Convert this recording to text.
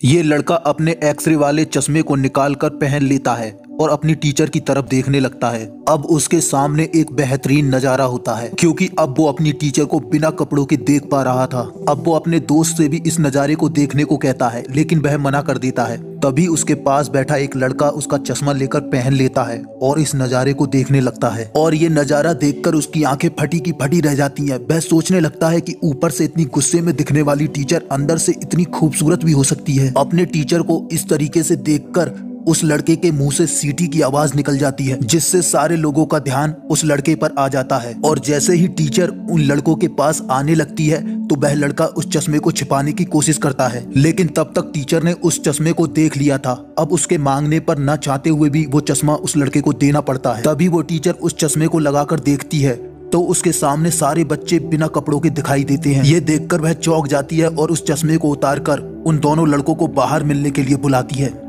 ये लड़का अपने एक्सरे वाले चश्मे को निकाल कर पहन लेता है और अपनी टीचर की तरफ़ देखने लगता है। अब उसके सामने एक बेहतरीन नज़ारा होता है, क्योंकि अब वो अपनी टीचर को बिना कपड़ों के देख पा रहा था। अब वो अपने दोस्त से भी इस नज़ारे को देखने को कहता है, लेकिन वह मना कर देता है। तभी उसके पास बैठा एक लड़का उसका चश्मा लेकर पहन लेता है और इस नज़ारे को देखने लगता है। और ये नज़ारा देखकर उसकी आँखें फटी की फटी रह जाती हैं। वह सोचने लगता है कि ऊपर से इतनी गुस्से में दिखने वाली टीचर अंदर से इतनी खूबसूरत भी हो सकती है। अपने टीचर को इस तरीके से देखकर उस लड़के के मुँह से सीटी की आवाज़ निकल जाती है, जिससे सारे लोगों का ध्यान उस लड़के पर आ जाता है। और जैसे ही टीचर उन लड़कों के पास आने लगती है तो वह लड़का उस चश्मे को छिपाने की कोशिश करता है। लेकिन तब तक टीचर ने उस चश्मे को देख लिया था। अब उसके मांगने पर न चाहते हुए भी वो चश्मा उस लड़के को देना पड़ता है। तभी वो टीचर उस चश्मे को लगाकर देखती है। तो उसके सामने सारे बच्चे बिना कपड़ों के दिखाई देते हैं। ये देखकर वह चौक जाती है और उस चश्मे को उतारकर उन दोनों लड़कों को बाहर मिलने के लिए बुलाती है।